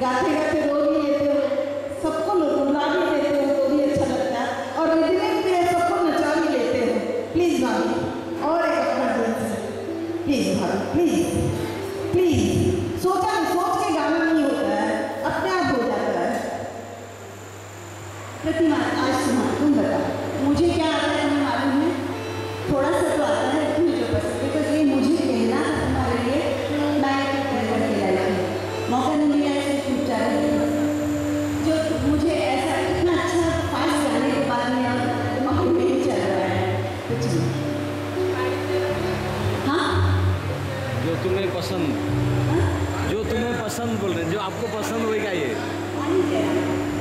गाते गाते रो भी लेते हो सबको रुला भी देते हो तो भी अच्छा लगता है। और रिदमिक पे सबको नचा भी लेते हो। प्लीज़ भाभी, और एक अपना डांस प्लीज़ भाभी प्लीज़ प्लीज़ सोचा सोच के गाना नहीं होता है अपने आप हो जाता है? प्रतिमा, आज सुना, तुम बता मुझे क्या आता है मालूम है? थोड़ा सा हाँ? जो तुम्हें पसंद। हा? जो तुम्हें पसंद बोल रहे हैं, जो आपको पसंद होगा ये।